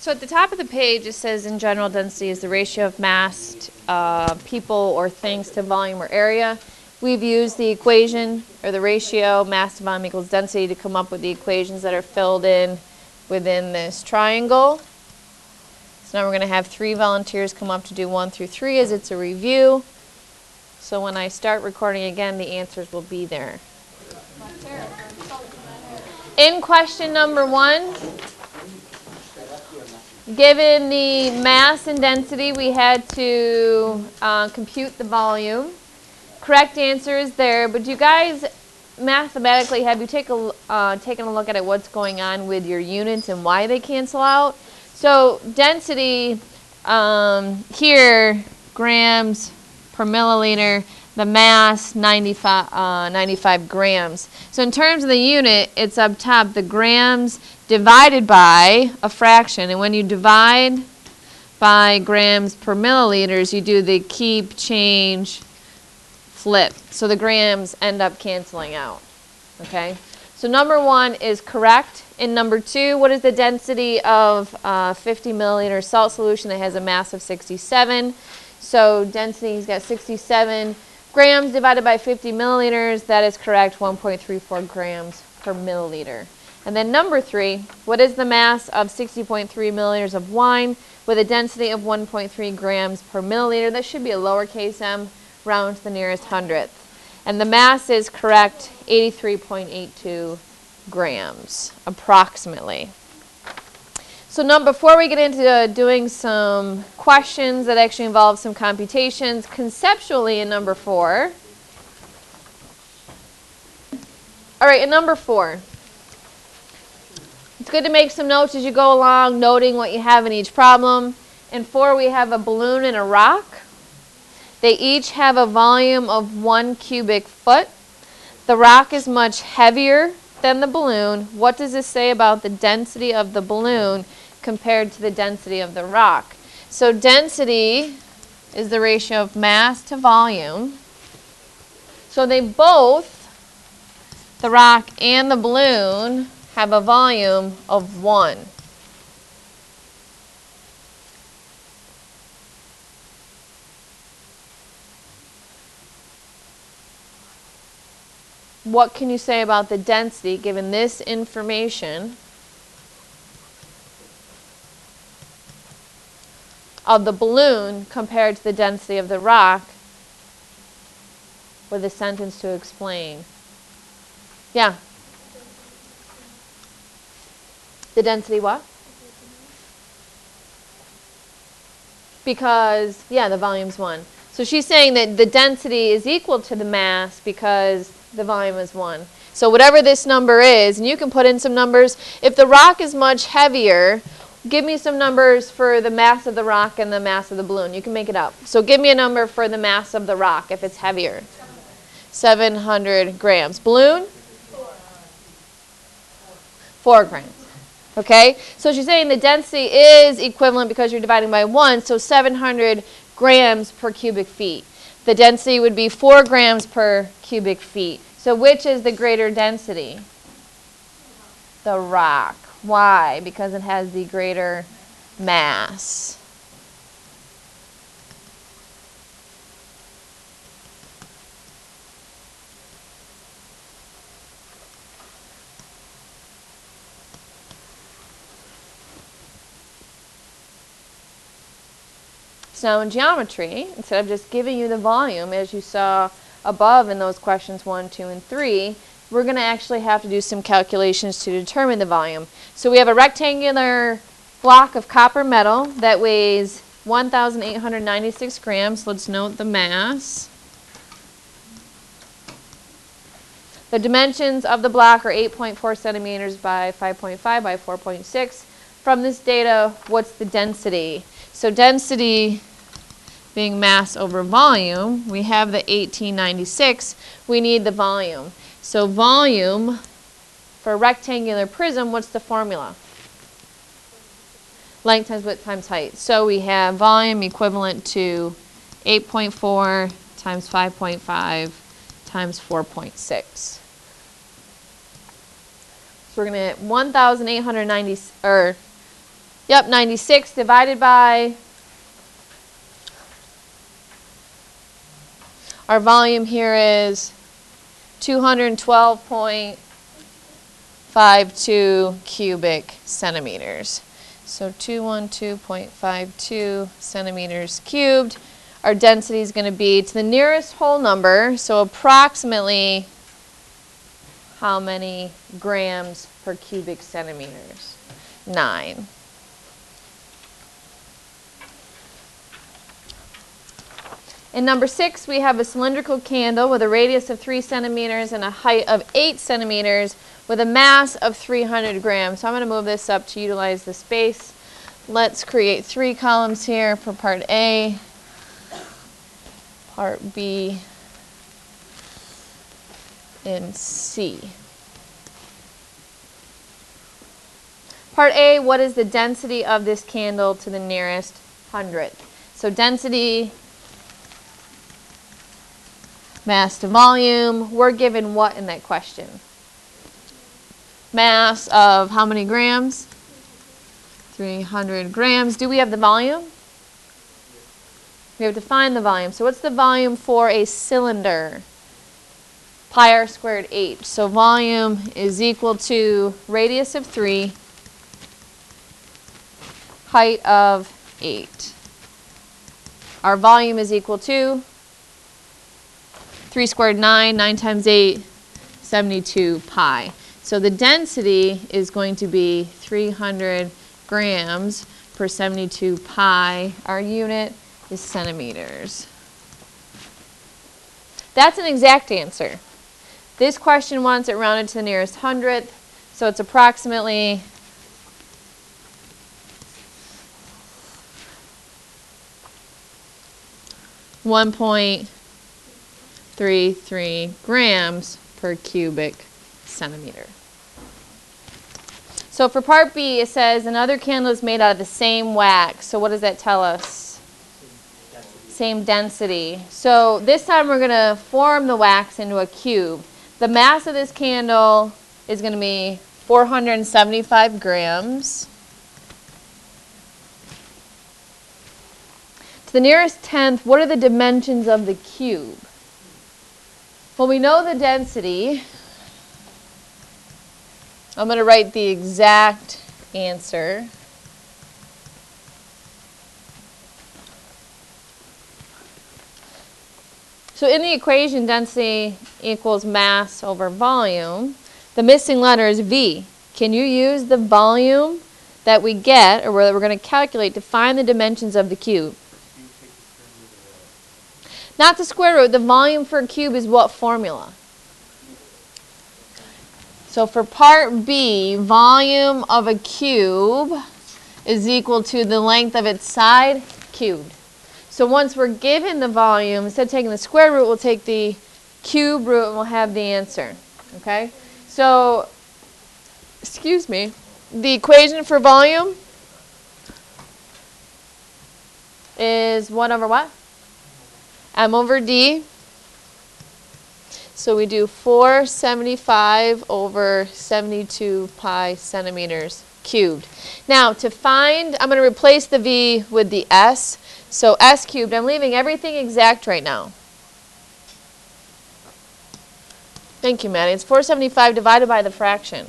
So at the top of the page, it says in general density is the ratio of mass, uh, people or things to volume or area. We've used the equation or the ratio mass to volume equals density to come up with the equations that are filled in within this triangle. So now we're going to have three volunteers come up to do one through three as it's a review. So when I start recording again, the answers will be there. In question number one, given the mass and density, we had to uh, compute the volume. Correct answer is there, but you guys mathematically have you take a, uh, taken a look at it, what's going on with your units and why they cancel out? So density um, here, grams per milliliter, the mass 95, uh, 95 grams. So in terms of the unit, it's up top, the grams divided by a fraction. And when you divide by grams per milliliters, you do the keep, change, flip. So the grams end up canceling out. Okay? So number one is correct. In number two, what is the density of uh, 50 milliliter salt solution that has a mass of 67? So density's got 67 grams divided by 50 milliliters. That is correct, 1.34 grams per milliliter. And then number three, what is the mass of 60.3 milliliters of wine with a density of 1.3 grams per milliliter? That should be a lowercase m, round to the nearest hundredth. And the mass is correct, 83.82 grams, approximately. So now, before we get into uh, doing some questions that actually involve some computations, conceptually in number four. All right, in number four. It's good to make some notes as you go along, noting what you have in each problem. In four, we have a balloon and a rock. They each have a volume of one cubic foot. The rock is much heavier than the balloon. What does this say about the density of the balloon compared to the density of the rock? So density is the ratio of mass to volume. So they both, the rock and the balloon, have a volume of 1. What can you say about the density given this information of the balloon compared to the density of the rock with a sentence to explain? Yeah. The density what? Because, yeah, the volume's 1. So she's saying that the density is equal to the mass because the volume is 1. So whatever this number is, and you can put in some numbers. If the rock is much heavier, give me some numbers for the mass of the rock and the mass of the balloon. You can make it up. So give me a number for the mass of the rock if it's heavier. 700 grams. Balloon? 4 grams. Okay? So she's saying the density is equivalent because you're dividing by 1, so 700 grams per cubic feet. The density would be 4 grams per cubic feet. So which is the greater density? The rock. Why? Because it has the greater mass. So in geometry, instead of just giving you the volume as you saw above in those questions 1, 2, and 3, we're going to actually have to do some calculations to determine the volume. So we have a rectangular block of copper metal that weighs 1,896 grams. Let's note the mass. The dimensions of the block are 8.4 centimeters by 5.5 by 4.6. From this data, what's the density? So density being mass over volume, we have the 1896. We need the volume. So volume for a rectangular prism, what's the formula? Length times width times height. So we have volume equivalent to 8.4 times 5.5 times 4.6. So we're going to 1,890, or Yep, 96 divided by our volume here is 212.52 cubic centimeters. So 212.52 centimeters cubed. Our density is going to be to the nearest whole number, so approximately how many grams per cubic centimeters? Nine. In number six, we have a cylindrical candle with a radius of 3 centimeters and a height of 8 centimeters with a mass of 300 grams. So I'm going to move this up to utilize the space. Let's create three columns here for part A, part B, and C. Part A, what is the density of this candle to the nearest hundredth? So density mass to volume. We're given what in that question? Mass of how many grams? 300 grams. Do we have the volume? We have to find the volume. So what's the volume for a cylinder? Pi r squared h. So volume is equal to radius of 3, height of 8. Our volume is equal to 3 squared 9, 9 times 8, 72 pi. So the density is going to be 300 grams per 72 pi. Our unit is centimeters. That's an exact answer. This question wants it rounded to the nearest hundredth, so it's approximately one point 0.33 grams per cubic centimeter. So for part B, it says another candle is made out of the same wax. So what does that tell us? Density. Same density. So this time we're going to form the wax into a cube. The mass of this candle is going to be 475 grams. To the nearest tenth, what are the dimensions of the cube? Well, we know the density. I'm going to write the exact answer. So in the equation, density equals mass over volume. The missing letter is V. Can you use the volume that we get, or that we're going to calculate, to find the dimensions of the cube? Not the square root. The volume for a cube is what formula? So for part B, volume of a cube is equal to the length of its side cubed. So once we're given the volume, instead of taking the square root, we'll take the cube root and we'll have the answer. Okay? So, excuse me, the equation for volume is 1 over what? M over d. So we do 475 over 72 pi centimeters cubed. Now to find, I'm going to replace the v with the s. So s cubed, I'm leaving everything exact right now. Thank you, Maddie. It's 475 divided by the fraction.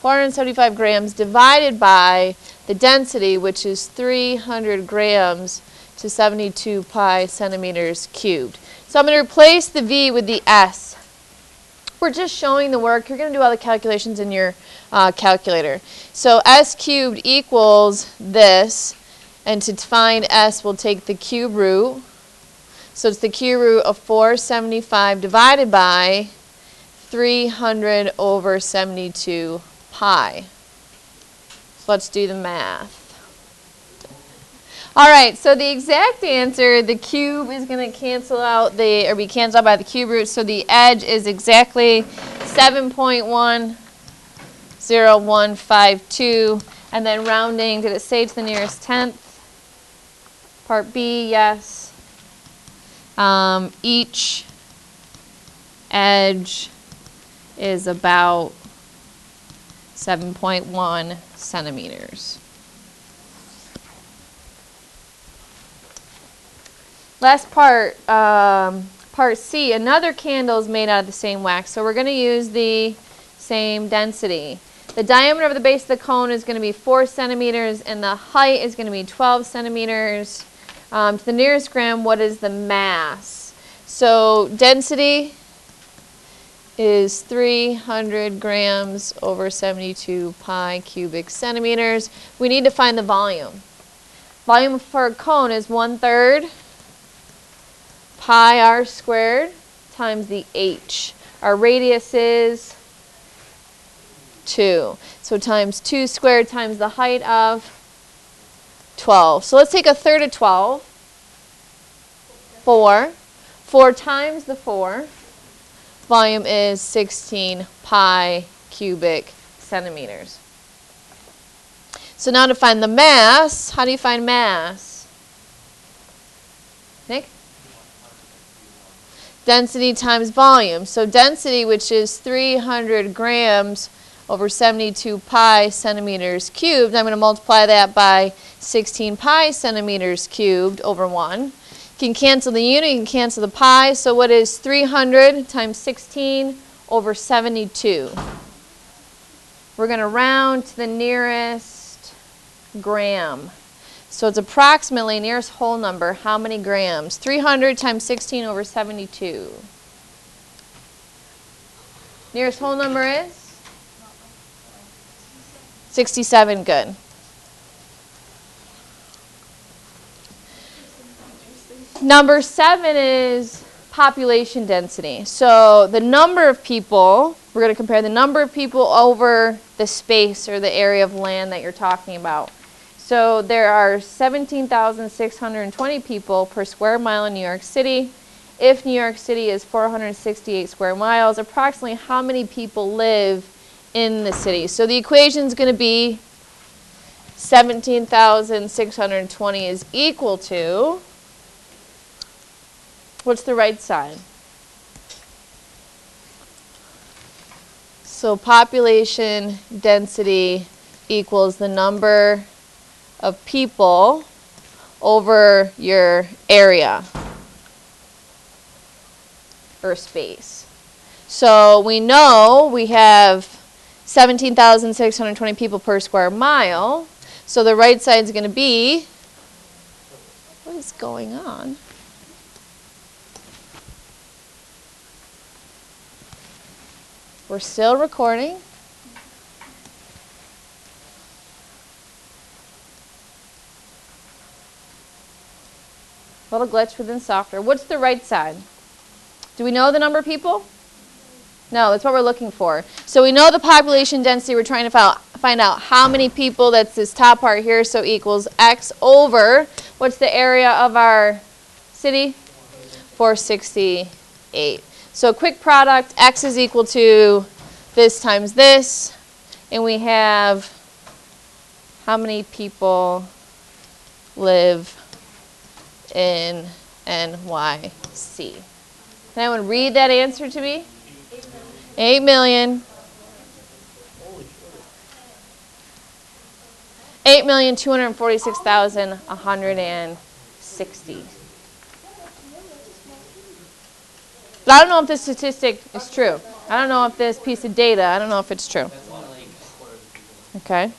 475 grams divided by the density, which is 300 grams to 72 pi centimeters cubed. So I'm going to replace the V with the S. We're just showing the work. You're going to do all the calculations in your uh, calculator. So S cubed equals this. And to find S, we'll take the cube root. So it's the cube root of 475 divided by 300 over 72 pi. So let's do the math. All right, so the exact answer, the cube is going to cancel out the, or be canceled by the cube root, so the edge is exactly 7.10152, and then rounding, did it say to the nearest tenth? Part B, yes. Um, each edge is about 7.1 centimeters. Last part, um, part C, another candle is made out of the same wax. So we're going to use the same density. The diameter of the base of the cone is going to be 4 centimeters and the height is going to be 12 centimeters. Um, to the nearest gram, what is the mass? So density is 300 grams over 72 pi cubic centimeters. We need to find the volume. Volume for a cone is one third pi r squared times the h. Our radius is 2. So times 2 squared times the height of 12. So let's take a third of 12. 4. 4 times the 4 volume is 16 pi cubic centimeters. So now to find the mass, how do you find mass? Density times volume. So density, which is 300 grams over 72 pi centimeters cubed, I'm going to multiply that by 16 pi centimeters cubed over 1. You can cancel the unit, you can cancel the pi. So what is 300 times 16 over 72? We're going to round to the nearest gram. So it's approximately nearest whole number. How many grams? 300 times 16 over 72. Nearest whole number is? 67. Good. Number seven is population density. So the number of people, we're going to compare the number of people over the space or the area of land that you're talking about. So there are 17,620 people per square mile in New York City. If New York City is 468 square miles, approximately how many people live in the city? So the equation is going to be 17,620 is equal to What's the right side? So population density equals the number of people over your area or space. So we know we have 17,620 people per square mile. So the right side is going to be, what is going on? We're still recording. Little glitch within software. What's the right side? Do we know the number of people? No, that's what we're looking for. So we know the population density. We're trying to find out how many people, that's this top part here, so equals x over, what's the area of our city? 468. So quick product, x is equal to this times this, and we have how many people live in NYC. Can anyone read that answer to me? 8 million. 8,246,160. But I don't know if this statistic is true. I don't know if this piece of data, I don't know if it's true. Okay.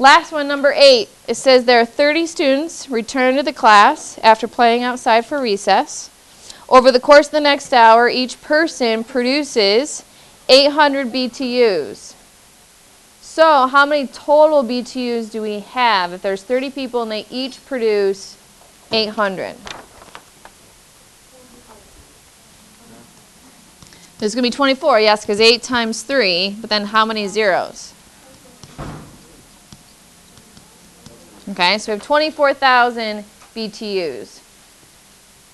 Last one, number eight. It says there are 30 students return to the class after playing outside for recess. Over the course of the next hour, each person produces 800 BTUs. So how many total BTUs do we have if there's 30 people and they each produce 800? There's going to be 24, yes, because 8 times 3, but then how many zeros? Okay, so we have 24,000 BTUs.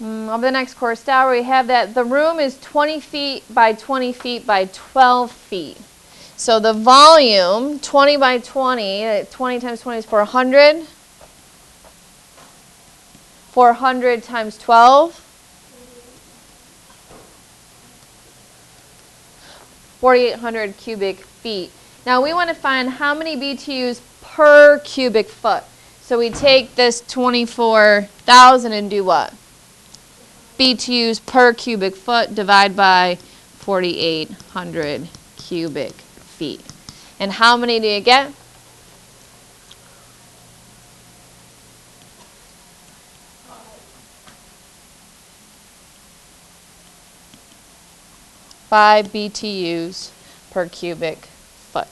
Mm, over the next course hour, we have that the room is 20 feet by 20 feet by 12 feet. So the volume, 20 by 20, uh, 20 times 20 is 400. 400 times 12 4,800 cubic feet. Now we want to find how many BTUs per cubic foot. So we take this 24,000 and do what? BTUs per cubic foot divide by 4,800 cubic feet. And how many do you get? Five BTUs per cubic foot.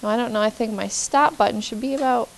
Now, I don't know, I think my stop button should be about